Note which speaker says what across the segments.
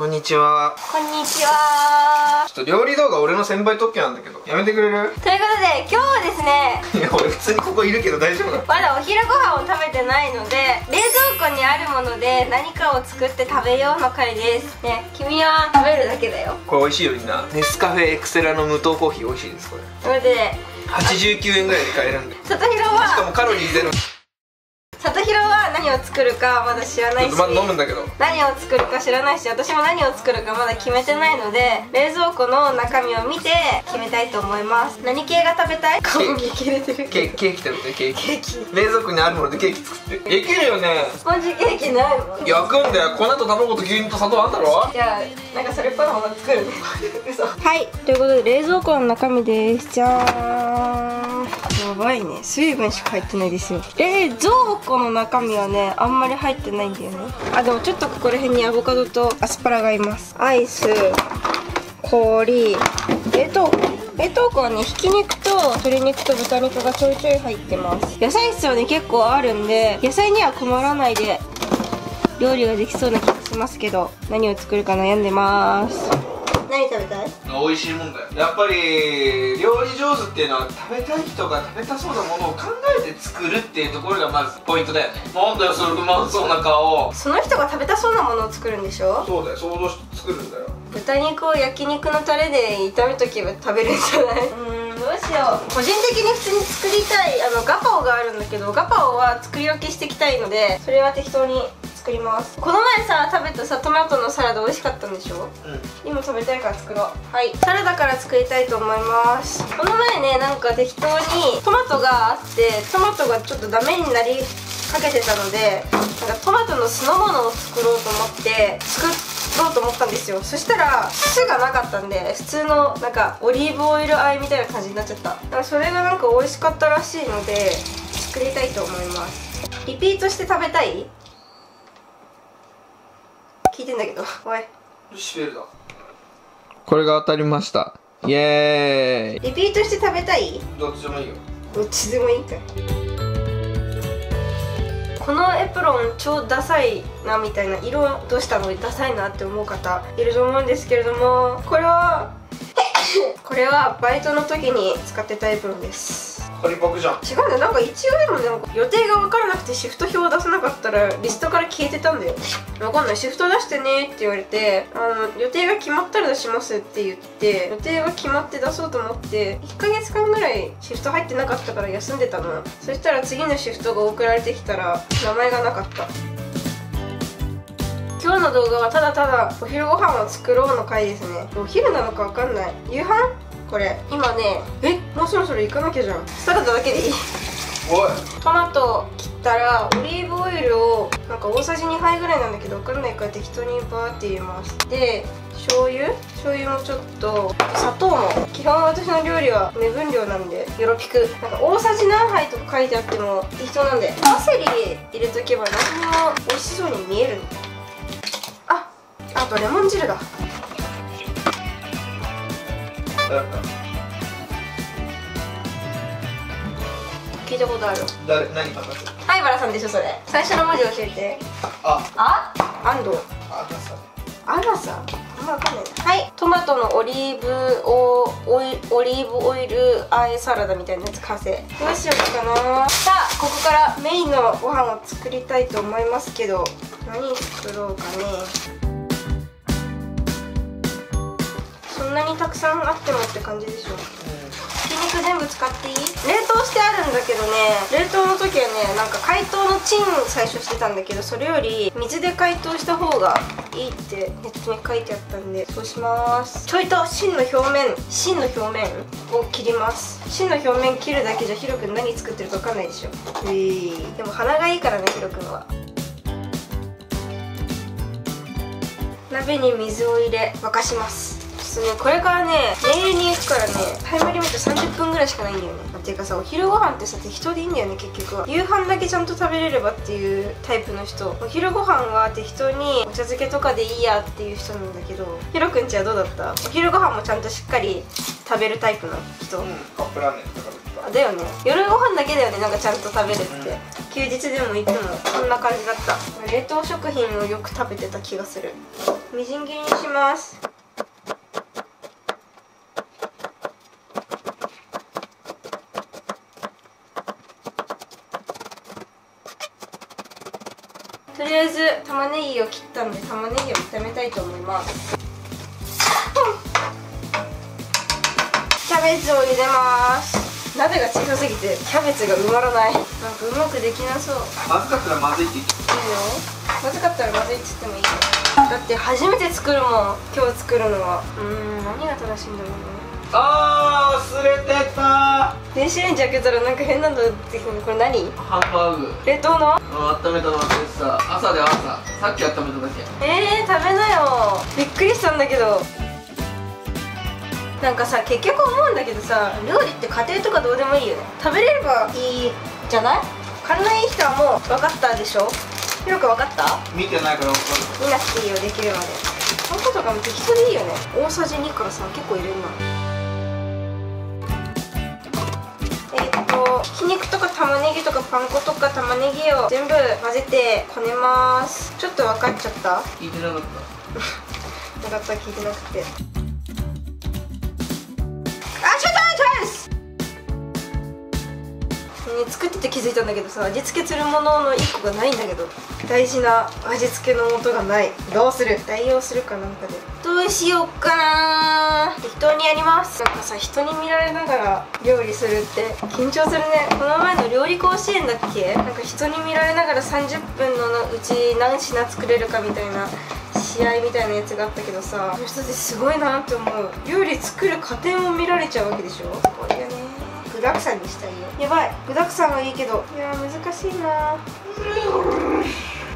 Speaker 1: こんにちは。
Speaker 2: こんにちは。
Speaker 1: ちょっと料理動画俺の先輩特許なんだけどやめてくれる？
Speaker 2: ということで今日はですね
Speaker 1: いや俺普通にここいるけど大丈夫だ。
Speaker 2: まだお昼ご飯を食べてないので冷蔵庫にあるもので何かを作って食べようの回です。ね君は食べるだけだよ。
Speaker 1: これ美味しいよみんな。ネスカフェエクセラの無糖コーヒー美味しいですこれ。
Speaker 2: ということで
Speaker 1: 89円ぐらいで買えるんでし
Speaker 2: 里弘は
Speaker 1: かもカロリーゼロ
Speaker 2: 何を作るかまだ知らないし。
Speaker 1: まだ飲むんだけど。
Speaker 2: 何を作るか知らないし私も何を作るかまだ決めてないので冷蔵庫の中身を見て決めたいと思います。何系が食べたい？顔激入れてる
Speaker 1: ケーキケーキ食べてケーキ。
Speaker 2: ケーキ。
Speaker 1: 冷蔵庫にあるものでケーキ作って。できるよね。
Speaker 2: スポンジケーキないもん。
Speaker 1: 焼くんだよ。粉と卵と牛乳と砂糖あんだろ？
Speaker 2: じゃあなんかそれっぽいもの作るはい。ということで冷蔵庫の中身です。じゃーんやばいね。水分しか入ってないですよ。冷蔵庫の中身はねあんまり入ってないんだよね。あでもちょっとここら辺にアボカドとアスパラがいます。アイス氷。冷凍。庫冷凍庫はねひき肉と鶏肉と豚肉がちょいちょい入ってます。野菜室はね結構あるんで野菜には困らないで料理ができそうな気がしますけど何を作るか悩んでます。何食べたい？
Speaker 1: 美味しいもんだよ。やっぱり料理上手っていうのは食べたい人が食べたそうなものを考えて作るっていうところがまずポイントだよね。なんだよそのうまそうな顔。
Speaker 2: その人が食べたそうなものを作るんでしょ？
Speaker 1: そうだよ想像して作るんだよ。
Speaker 2: 豚肉を焼肉のタレで炒めとけば食べるんじゃない？うーんどうしよう。個人的に普通に作りたいあのガパオがあるんだけどガパオは作り置きしていきたいのでそれは適当に作ります。この前さ食べたさトマトのサラダ美味しかったんでしょ？
Speaker 1: うん。
Speaker 2: 今食べたいから作ろう。はい。サラダから作りたいと思います。この前ねなんか適当にトマトがあってトマトがちょっとダメになりかけてたのでなんかトマトの酢の物を作ろうと思って作ろうと思ったんですよ。そしたら酢がなかったんで普通のなんかオリーブオイルあえみたいな感じになっちゃった。だからそれがなんか美味しかったらしいので作りたいと思います。リピートして食べたい？聞いてんだけど。おい。
Speaker 1: シュペルだ。これが当たりました。イエーイ。
Speaker 2: リピートして食べたい？
Speaker 1: どっちでもいいよ。
Speaker 2: どっちでもいいかい。このエプロン超ダサいなみたいな色どうしたの？ダサいなって思う方いると思うんですけれどもこれは これはバイトの時に使ってたエプロンです
Speaker 1: パリパクじゃん。
Speaker 2: 違うんだよなんか一応でもなんか予定が分からなくてシフト表を出さなかったらリストから消えてたんだよ。分かんないシフト出してねって言われてあの予定が決まったら出しますって言って予定が決まって出そうと思って1ヶ月間ぐらいシフト入ってなかったから休んでたのそしたら次のシフトが送られてきたら名前がなかった。今日の動画はただただお昼ご飯を作ろうの回ですね。お昼なのか分かんない。夕飯？これ。今ね。え？もうそろそろ行かなきゃじゃん。サラダだけでいい。
Speaker 1: おい。
Speaker 2: トマト切ったらオリーブオイルをなんか大さじ2杯ぐらいなんだけど分かんないから適当にバーって入れます。で醤油？醤油もちょっと砂糖も。基本私の料理は目分量なんでよろぴく。なんか大さじ何杯とか書いてあっても適当なんでパセリ入れとけば何にも美味しそうに見えるああとレモン汁だ聞いたことある。
Speaker 1: 誰何か
Speaker 2: 灰原さんでしょそれ。最初の文字教えて。
Speaker 1: あ
Speaker 2: あ。安藤。
Speaker 1: あかさ
Speaker 2: あらさあんまわかんない。なはい。トマトのオリーブオオイオリーブオイルあえサラダみたいなやつ完成。どうしようかな。さあここからメインのご飯を作りたいと思いますけど何作ろうかねんなにたくさんあってもって感じでしょひき肉全部使っていい？冷凍してあるんだけどね。冷凍の時はねなんか解凍のチン最初してたんだけどそれより水で解凍した方がいいってネットに書いてあったんでそうします。ちょいと芯の表面芯の表面。を切ります芯の表面切るだけじゃヒロ君何作ってるか分かんないでしょ。えー、でも鼻がいいからねヒロ君は。鍋に水を入れ沸かしますそうねこれからねネイルに行くからねタイムリミット30分ぐらいしかないんだよね。っていうかさお昼ご飯ってさ適当でいいんだよね結局は。夕飯だけちゃんと食べれればっていうタイプの人。お昼ご飯は適当にお茶漬けとかでいいやっていう人なんだけど。ひろくんちはどうだった？お昼ご飯もちゃんとしっかり食べるタイプの人、
Speaker 1: うん。カップラーメンとか
Speaker 2: あだよね。夜ご飯だけだよねなんかちゃんと食べるって、休日でもいつもこんな感じだった。冷凍食品をよく食べてた気がする。みじん切りにしますとりあえず玉ねぎを切ったんで玉ねぎを炒めたいと思います。キャベツを茹でます。鍋が小さすぎてキャベツが埋まらない。なんかうまくできなそう。
Speaker 1: まずかったらまずいって言って。
Speaker 2: いいよ。まずかったらまずいっつってもいいよ。だって初めて作るもん。今日作るのは。うーん何が正しいんだろうね
Speaker 1: あー忘れてた。
Speaker 2: 電子レンジ開けたらなんか変なの出てきたのこれ何？
Speaker 1: ハンバーグ。
Speaker 2: 冷凍の？
Speaker 1: 温めたの忘れてた朝で朝さっき温めただけ。
Speaker 2: えー、食べなよ。びっくりしたんだけど。なんかさ結局思うんだけどさ料理って家庭とかどうでもいいよね。食べれればいいじゃない？体のいい人はもう分かったでしょ？ひろく分かった？
Speaker 1: 見てないから分か
Speaker 2: 見なくていいよできるまで。パン粉とかも適当でいいよね。大さじ2からさ結構入れるなひき肉とか玉ねぎとかパン粉とか玉ねぎを全部混ぜてこねます。ちょっと分かっちゃった？
Speaker 1: る聞いてなかっ
Speaker 2: よ かった聞いてなくてね作ってて気づいたんだけどさ味付けするものの1個がないんだけど大事な味付けの素がない。どうする？代用するかなんかで。どうしようかな。適当にやります。なんかさ人に見られながら料理するって緊張するね。この前の料理甲子園だっけ？なんか人に見られながら30分のうち何品作れるかみたいな試合みたいなやつがあったけどさあの人ってすごいなって思う。料理作る過程も見られちゃうわけでしょ？すごいよね具沢山にしたいよ。やばい。具沢山はいいけど。いやー難しいな。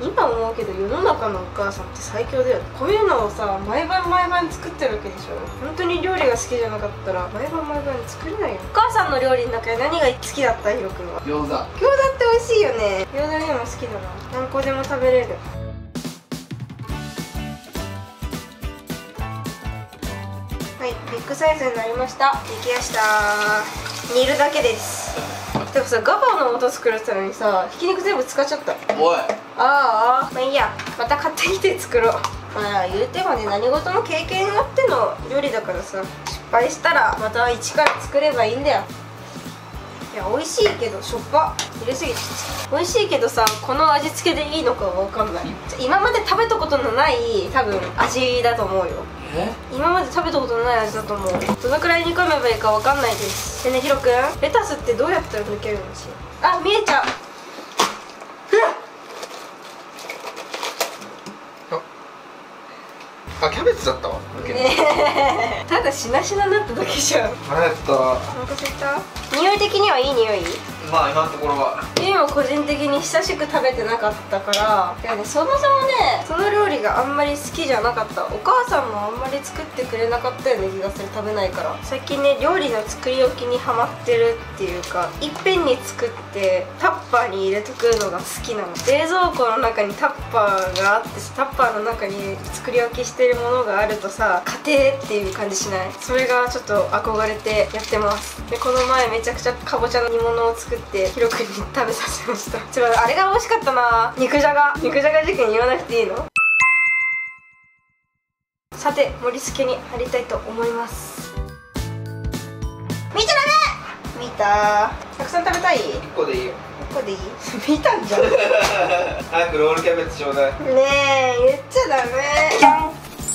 Speaker 2: 今思うけど世の中のお母さんって最強だよ。ねこういうのをさ毎晩毎晩作ってるわけでしょ。本当に料理が好きじゃなかったら毎晩毎晩作れないよ。お母さんの料理の中で何が好きだったひろくんは？
Speaker 1: 餃子。
Speaker 2: 餃子って美味しいよね。餃子にも好きだな。何個でも食べれる。はいビッグサイズになりました。できました煮るだけです。でもさガパオの素作るたのにさひき肉全部使っちゃった。
Speaker 1: おい。
Speaker 2: ああまあいいや。また買ってきて作ろう。まあ言うてもね何事も経験があっての料理だからさ失敗したらまた一から作ればいいんだよ。いや美味しいけどしょっぱ。入れすぎちゃった。美味しいけどさこの味付けでいいのかわかんない。今まで食べたことのない多分味だと思うよ。
Speaker 1: え
Speaker 2: 今まで食べたことのない味だと思う。どのくらい煮込めばいいかわかんないです。でねひろくん。レタスってどうやったら抜けるんですよあ見えちゃう。
Speaker 1: あキャベツだったわ。
Speaker 2: ねえ。ただしなしなになっただけじゃん。
Speaker 1: 腹減った。
Speaker 2: お腹すいた？匂い的にはいい匂い？
Speaker 1: まあ今のところは。
Speaker 2: ゆいも個人的に久しく食べてなかったからいやねそもそもねその料理があんまり好きじゃなかった。お母さんもあんまり作ってくれなかったような気がする食べないから。最近ね料理の作り置きにハマってるっていうかいっぺんに作ってタッパーに入れとくのが好きなの。冷蔵庫の中にタッパーがあってタッパーの中に作り置きしてるものがあるとさ家庭っていう感じしない？それがちょっと憧れてやってます。でこの前めちゃくちゃかぼちゃの煮物を作ってひろくんに食べさせました。ちょあれが美味しかったな。肉じゃが。肉じゃが事件言わなくていいの？さて盛り付けに入りたいと思います。見ちゃダメ！見た。たくさん食べたい
Speaker 1: ？1個でいいよ。
Speaker 2: ここでいい？見たんじゃん。ね
Speaker 1: 早くロールキャベツちょうだい。
Speaker 2: え言っちゃダメ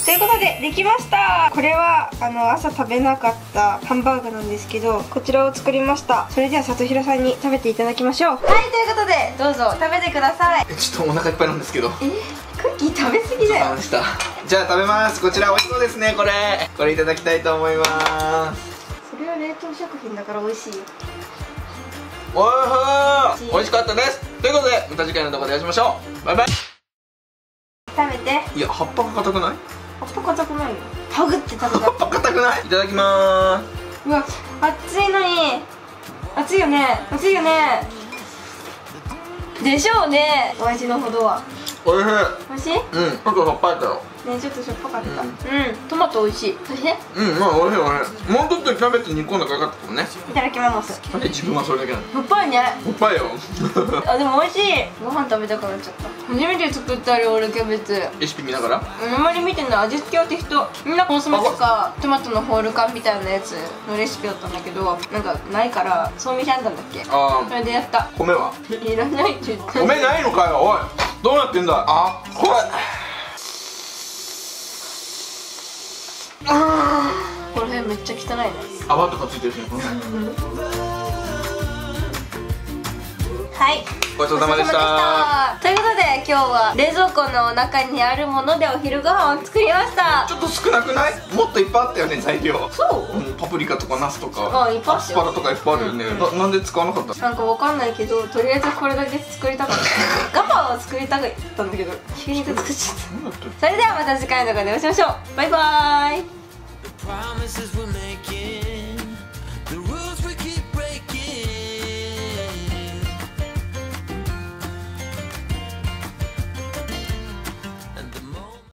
Speaker 2: ということでできました。これはあの朝食べなかったハンバーグなんですけどこちらを作りました。それでは里弘さんに食べていただきましょう。はいということでどうぞ食べてください。
Speaker 1: ちょっとお腹いっぱいなんですけど。
Speaker 2: えクッキー食べ過ぎだよ。
Speaker 1: でした。じゃあ食べます。こちら美味しそうですねこれ。これいただきたいと思います。
Speaker 2: それは冷凍食品だから美味しい。よ
Speaker 1: おいしい。美味しかったです。ということでまた次回の動画でお会いしましょう。バイバイ。
Speaker 2: 食べて。
Speaker 1: いや葉っぱが硬くない？
Speaker 2: 葉っぱ硬くないよハグって食べた
Speaker 1: 硬くない？いただきま
Speaker 2: うわ熱いのに。熱いよね。熱いよね。でしょうね。お味のほどは。
Speaker 1: ーすおいしい。
Speaker 2: 美味しい？ね
Speaker 1: うん。ちょっとさっぱりだよ
Speaker 2: ちょっとしょっぱかった。
Speaker 1: う
Speaker 2: うんん、トマト美味しい。そして？い
Speaker 1: うんまあおいしいおいしい。もうちょっとキャベツ煮込んだかかったもんね。
Speaker 2: ただきます。
Speaker 1: なんで自分はそれだけなの？
Speaker 2: しょっぱいね。
Speaker 1: おっぱいよ。
Speaker 2: あでも美味しい。ご飯食べたくなっちゃった。初めて作った料理キャベツ。
Speaker 1: レシピ見ながら？
Speaker 2: あんまり見てない味付けは適当みんなコンソメとかトマトのホール缶みたいなやつのレシピだったんだけどなんかないからそう見せたんだっけ？
Speaker 1: あ
Speaker 2: それでやった。
Speaker 1: ー米は？い
Speaker 2: らないって言った
Speaker 1: 米ないのかよおい。どうなってんだ？あこれ
Speaker 2: この辺めっちゃ汚いね。
Speaker 1: 泡とかついてるしね。
Speaker 2: はい。
Speaker 1: ごちそうさまでした。
Speaker 2: ごちそうさまでした。ということで今日は冷蔵庫の中にあるものでお昼ご飯を作りました。
Speaker 1: ちょっと少なくない？もっといっぱいあったよね材料。
Speaker 2: そう。
Speaker 1: うんパプリカとかナスとか。
Speaker 2: あいっぱいあ
Speaker 1: アスパラとかいっぱいあるよね、ななんで使わなかった
Speaker 2: なんかわかんないけどとりあえずこれだけ作りたかった。ガパを作りたかったんだけど急に作っちゃった。それではまた次回の動画でお会いしましょう。バイバーイ